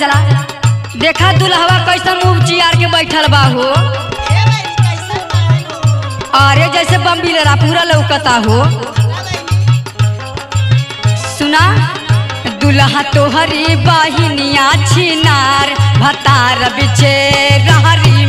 चला देखा दुल्हवा कैसा मुँह के बैठल बा हो। अरे जैसे बम्बी लड़ा पूरा लौकता हो। सुना, दुल्हा तोहरी बहिनिया छिनार भतार बिछे रहरी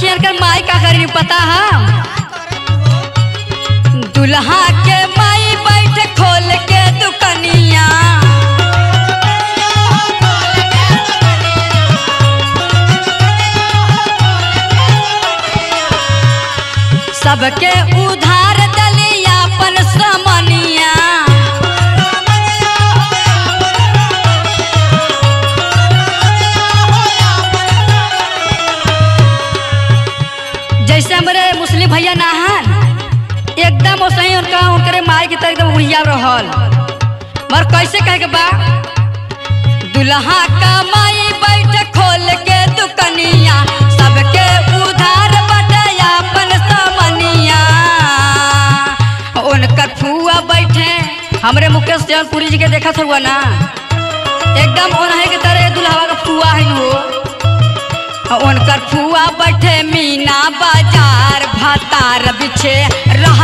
सखियन कर माई का करी पता है दुल्हा के माई बैठ खोल के दुकनिया। सबके उधार की तरह एकदम उड़िया रहल। मगर कैसे कहे के बा? दुल्हा का माई बैठ खोल के दुकनिया, सबके उधार बटया अपन समनिया। उनकर फुआ बैठे, हमरे मुकेश जौनपुरी जी के देखत हुआ ना? एकदम ओनहे के तरह दुल्हवा का फुआ है हो उनकर फुआ बैठे, मीना बाज़ार, भातार बिछे रहरी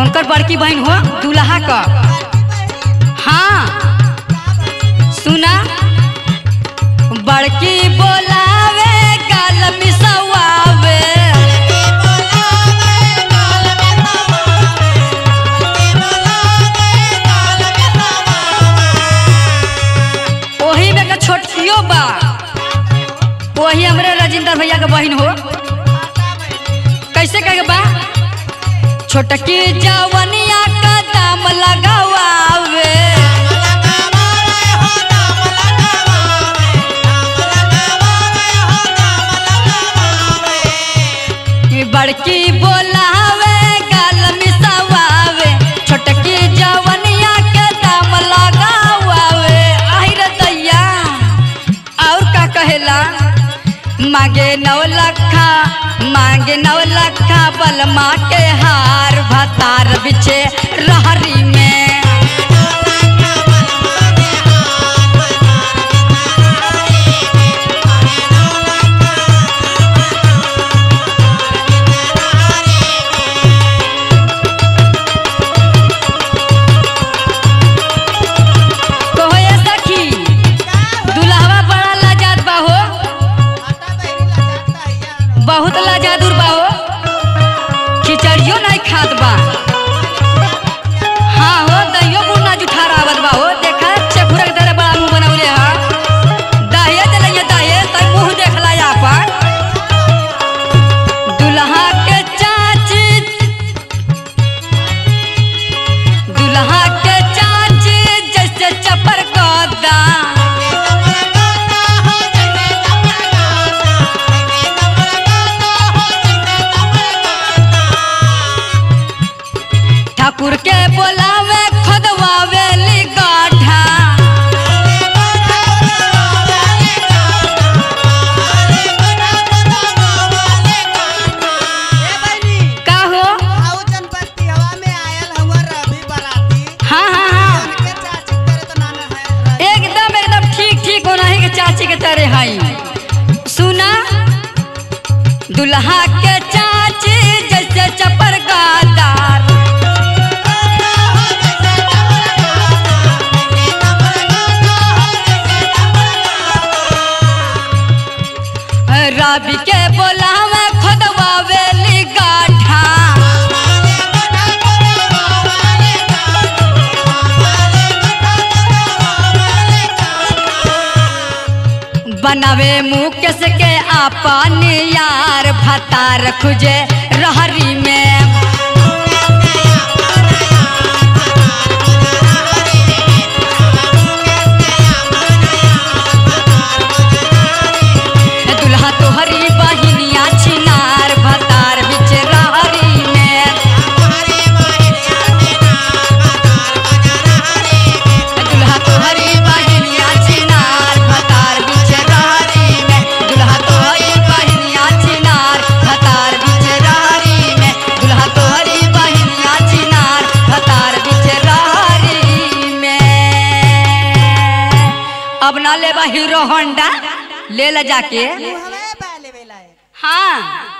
उनकर बड़की बहन हो दूल्हा का हाँ। सुना। बड़की बोलावे, गाल बा। वही हमरे राजेंद्र भैया के बहन हो छोटकी जवनिया का दाम लगावावे। बड़की बोलावे, गाल मिसवावे। छोटकी जवनिया के दाम लगावावे। आहिर दैया और का कहेला? मागे नौ लखा मांगे नौ लखा बलमा के हार भतार बिछे रहरी में। बहुत लाजादुर बा हो खिचड़ियो नहीं खात बा। चाची के तरह हाई। सुना? दुल्हा के चाची जैसे चपर गादार राबी के बोला बनावे मुकेश के अपन यार भतार खुजे रहरी में। अब हीरो होंडा ले ला जाके। हाँ।